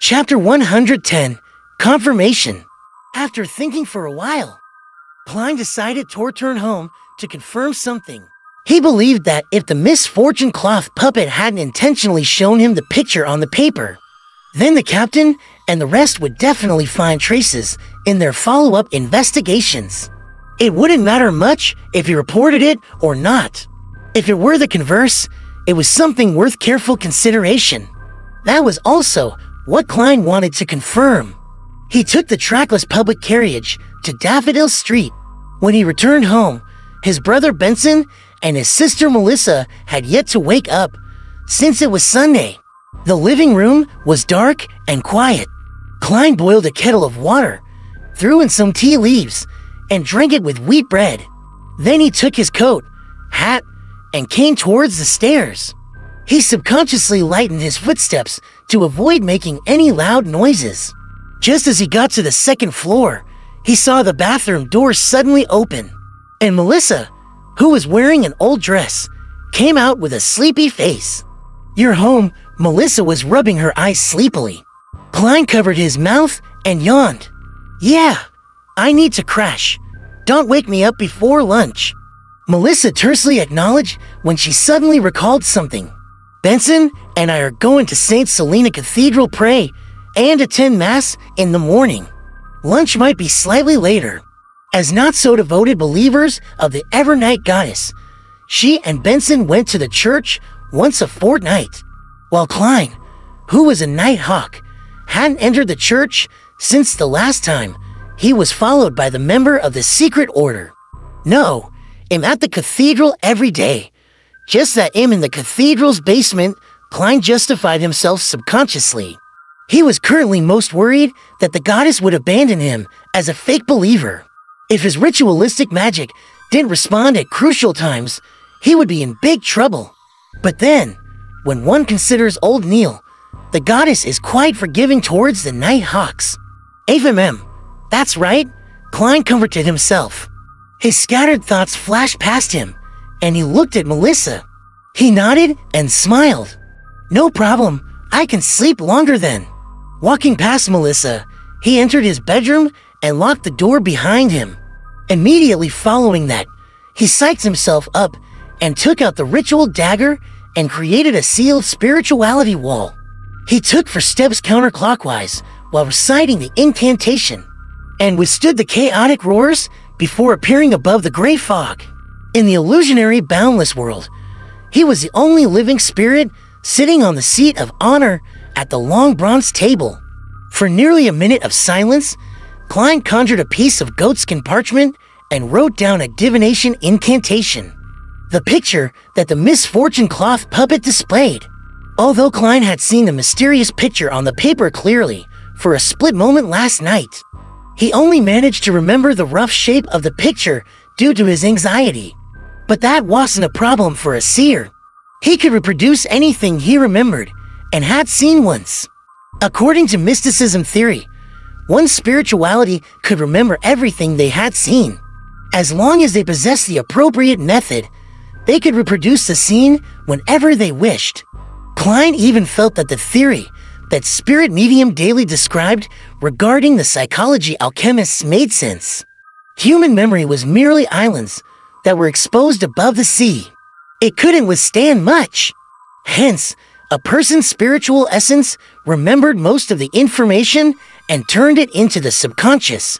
Chapter 110 Confirmation. After thinking for a while, Klein decided to return home to confirm something. He believed that if the misfortune cloth puppet hadn't intentionally shown him the picture on the paper, then the captain and the rest would definitely find traces in their follow up investigations. It wouldn't matter much if he reported it or not. If it were the converse, it was something worth careful consideration. That was also what Klein wanted to confirm. He took the trackless public carriage to Daffodil Street. When he returned home, his brother Benson and his sister Melissa had yet to wake up, since it was Sunday. The living room was dark and quiet. Klein boiled a kettle of water, threw in some tea leaves, and drank it with wheat bread. Then he took his coat, hat, and came towards the stairs. He subconsciously lightened his footsteps to avoid making any loud noises. Just as he got to the second floor, he saw the bathroom door suddenly open, and Melissa, who was wearing an old dress, came out with a sleepy face. You're home, Melissa was rubbing her eyes sleepily. Klein covered his mouth and yawned. Yeah, I need to crash. Don't wake me up before lunch. Melissa tersely acknowledged when she suddenly recalled something. Benson and I are going to St. Selena Cathedral pray and attend Mass in the morning. Lunch might be slightly later. As not so devoted believers of the Evernight Goddess, she and Benson went to the church once a fortnight, while Klein, who was a night hawk, hadn't entered the church since the last time he was followed by the member of the secret order. No, I'm at the cathedral every day just that him in the cathedral's basement, Klein justified himself subconsciously. He was currently most worried that the goddess would abandon him as a fake believer. If his ritualistic magic didn't respond at crucial times, he would be in big trouble. But then, when one considers old Neil, the goddess is quite forgiving towards the Night Hawks. AFMM, that's right, Klein comforted himself. His scattered thoughts flashed past him and he looked at Melissa. He nodded and smiled. No problem, I can sleep longer then. Walking past Melissa, he entered his bedroom and locked the door behind him. Immediately following that, he psyched himself up and took out the ritual dagger and created a sealed spirituality wall. He took for steps counterclockwise while reciting the incantation and withstood the chaotic roars before appearing above the gray fog. In the illusionary boundless world, he was the only living spirit sitting on the seat of honor at the long bronze table. For nearly a minute of silence, Klein conjured a piece of goatskin parchment and wrote down a divination incantation. The picture that the misfortune cloth puppet displayed. Although Klein had seen the mysterious picture on the paper clearly for a split moment last night, he only managed to remember the rough shape of the picture due to his anxiety. But that wasn't a problem for a seer. He could reproduce anything he remembered and had seen once. According to mysticism theory, one spirituality could remember everything they had seen. As long as they possessed the appropriate method, they could reproduce the scene whenever they wished. Klein even felt that the theory that Spirit Medium Daly described regarding the psychology alchemists made sense. Human memory was merely islands that were exposed above the sea. It couldn't withstand much. Hence, a person's spiritual essence remembered most of the information and turned it into the subconscious,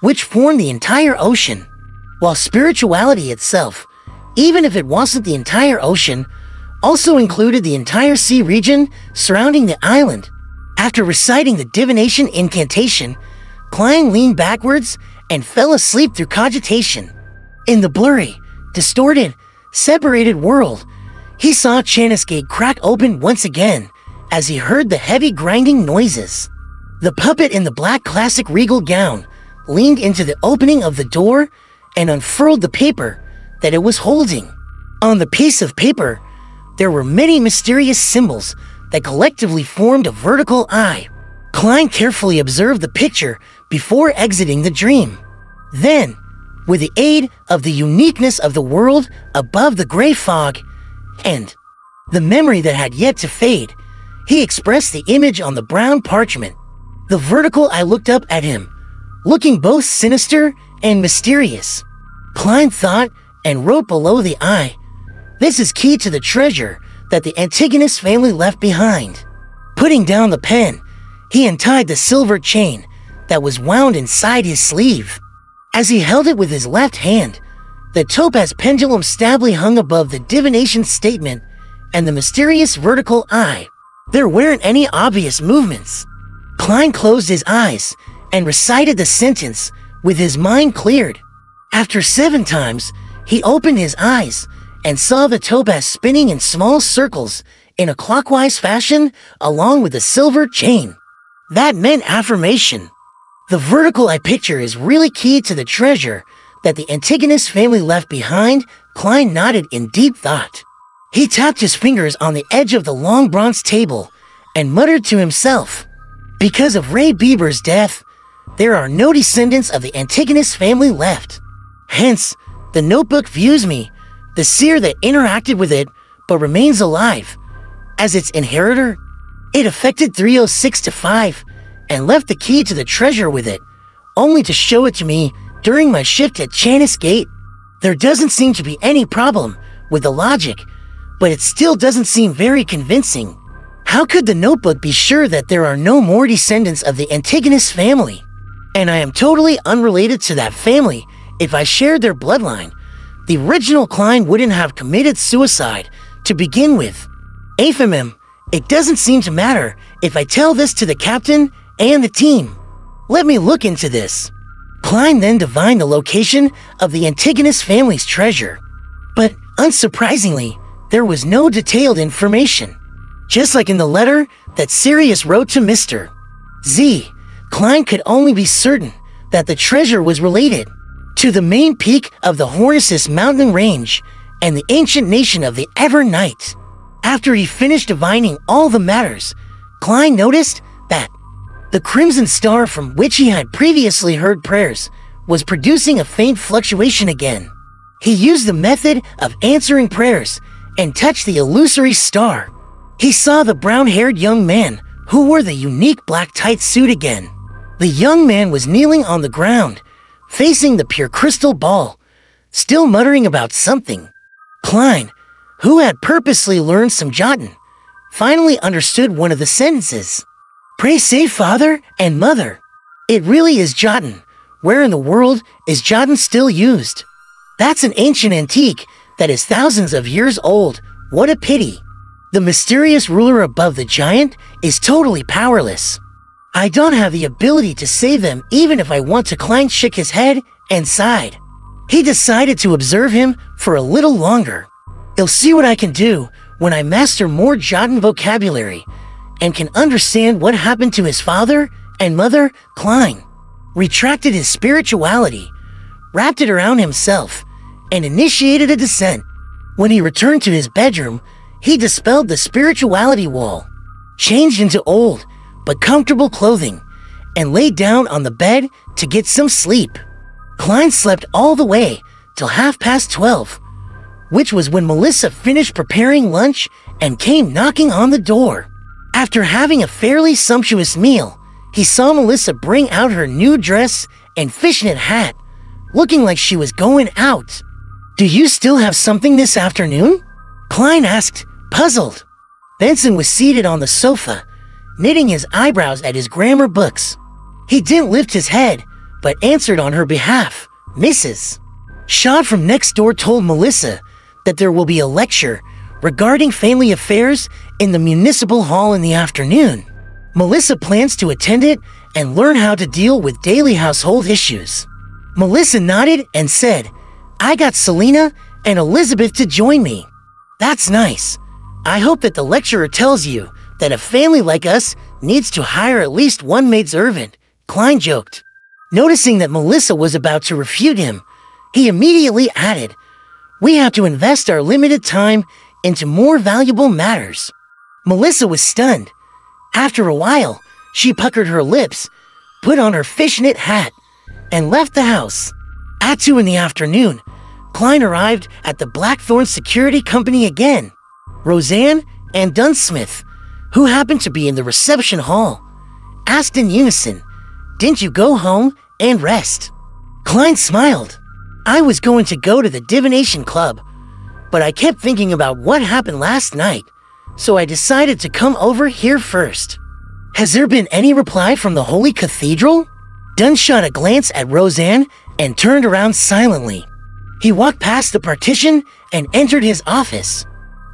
which formed the entire ocean. While spirituality itself, even if it wasn't the entire ocean, also included the entire sea region surrounding the island. After reciting the divination incantation, Klein leaned backwards and fell asleep through cogitation. In the blurry, distorted, separated world, he saw Chanis Gate crack open once again as he heard the heavy grinding noises. The puppet in the black classic regal gown leaned into the opening of the door and unfurled the paper that it was holding. On the piece of paper, there were many mysterious symbols that collectively formed a vertical eye. Klein carefully observed the picture before exiting the dream. Then, with the aid of the uniqueness of the world above the gray fog and the memory that had yet to fade, He expressed the image on the brown parchment. The vertical eye looked up at him, looking both sinister and mysterious. Klein thought and wrote below the eye, This is key to the treasure that the Antigonus family left behind. Putting down the pen, he untied the silver chain that was wound inside his sleeve. As he held it with his left hand, the topaz pendulum stably hung above the divination statement and the mysterious vertical eye. There weren't any obvious movements. Klein closed his eyes and recited the sentence with his mind cleared. After seven times, he opened his eyes and saw the topaz spinning in small circles in a clockwise fashion along with the silver chain. That meant affirmation. The vertical eye picture is really key to the treasure that the Antigonus family left behind, Klein nodded in deep thought. He tapped his fingers on the edge of the long bronze table and muttered to himself, Because of Ray Bieber's death, there are no descendants of the Antigonus family left. Hence, the notebook views me, the seer that interacted with it but remains alive, as its inheritor. It affected 306 to 5 and left the key to the treasure with it, only to show it to me during my shift at Chanis Gate. There doesn't seem to be any problem with the logic, but it still doesn't seem very convincing. How could the notebook be sure that there are no more descendants of the Antigonus family? And I am totally unrelated to that family if I shared their bloodline. The original Klein wouldn't have committed suicide to begin with. Aphemim, it doesn't seem to matter if I tell this to the captain and the team. Let me look into this. Klein then divined the location of the Antigonus family's treasure. But unsurprisingly, there was no detailed information. Just like in the letter that Sirius wrote to Mr. Z, Klein could only be certain that the treasure was related to the main peak of the Hornacis mountain range and the ancient nation of the Evernight. After he finished divining all the matters, Klein noticed that the crimson star from which he had previously heard prayers was producing a faint fluctuation again. He used the method of answering prayers and touched the illusory star. He saw the brown-haired young man who wore the unique black tight suit again. The young man was kneeling on the ground, facing the pure crystal ball, still muttering about something. Klein, who had purposely learned some Jotun, finally understood one of the sentences. Pray say father and mother. It really is Jotun. Where in the world is Jotun still used? That's an ancient antique that is thousands of years old. What a pity. The mysterious ruler above the giant is totally powerless. I don't have the ability to save them even if I want to. Klein shook his head and sighed. He decided to observe him for a little longer. He'll see what I can do when I master more Jotun vocabulary and can understand what happened to his father and mother, Klein. Retracted his spirituality, wrapped it around himself, and initiated a descent. When he returned to his bedroom, he dispelled the spirituality wall, changed into old but comfortable clothing, and laid down on the bed to get some sleep. Klein slept all the way till half past 12, which was when Melissa finished preparing lunch and came knocking on the door. After having a fairly sumptuous meal, he saw Melissa bring out her new dress and fishnet hat, looking like she was going out. Do you still have something this afternoon? Klein asked, puzzled. Benson was seated on the sofa, knitting his eyebrows at his grammar books. He didn't lift his head, but answered on her behalf, Mrs. Shad from next door told Melissa that there will be a lecture regarding family affairs in the municipal hall in the afternoon. Melissa plans to attend it and learn how to deal with daily household issues. Melissa nodded and said, I got Selena and Elizabeth to join me. That's nice. I hope that the lecturer tells you that a family like us needs to hire at least one maidservant, Klein joked. Noticing that Melissa was about to refute him, he immediately added, We have to invest our limited time into more valuable matters. Melissa was stunned. After a while, she puckered her lips, put on her fishnet hat, and left the house. At 2 in the afternoon, Klein arrived at the Blackthorn Security Company again. Rozanne and Dunn Smith who happened to be in the reception hall, asked in unison, Didn't you go home and rest? Klein smiled. I was going to go to the divination club, but I kept thinking about what happened last night, so I decided to come over here first. Has there been any reply from the Holy Cathedral? Dunn shot a glance at Rozanne and turned around silently. He walked past the partition and entered his office.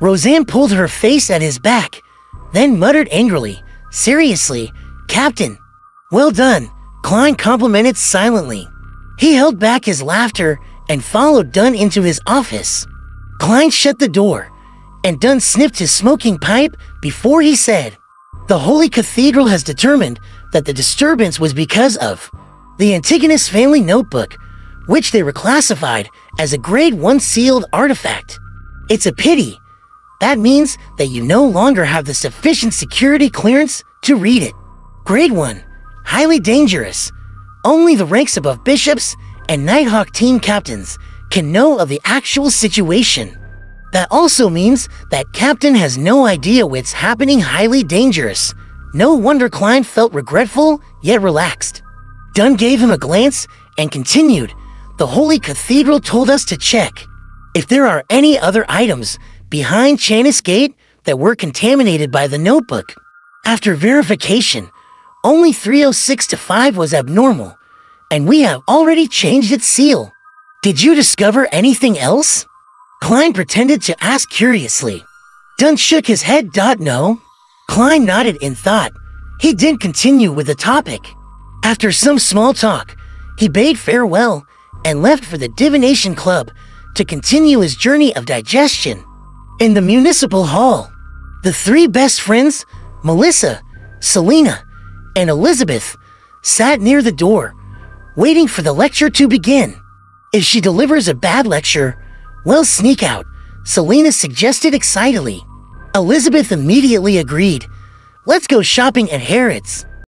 Rozanne pulled her face at his back, then muttered angrily, Seriously, Captain. Well done, Klein complimented silently. He held back his laughter and followed Dunn into his office. Klein shut the door, and Dunn sniffed his smoking pipe before he said, The Holy Cathedral has determined that the disturbance was because of the Antigonus family notebook, which they reclassified as a grade 1 sealed artifact. It's a pity. That means that you no longer have the sufficient security clearance to read it. Grade 1, highly dangerous. Only the ranks above bishops and Nighthawk team captains can know of the actual situation. That also means that Captain has no idea what's happening highly dangerous. No wonder Klein felt regretful, yet relaxed. Dunn gave him a glance and continued, The Holy Cathedral told us to check. If there are any other items behind Chanis Gate that were contaminated by the notebook. After verification, only 306 to 5 was abnormal, and we have already changed its seal. Did you discover anything else? Klein pretended to ask curiously. Dunn shook his head. No. Klein nodded in thought. He didn't continue with the topic. After some small talk, he bade farewell and left for the Divination Club to continue his journey of digestion. In the municipal hall, the three best friends, Melissa, Selena, and Elizabeth, sat near the door, waiting for the lecture to begin. If she delivers a bad lecture, we'll sneak out, Selena suggested excitedly. Elizabeth immediately agreed. Let's go shopping at Harrods.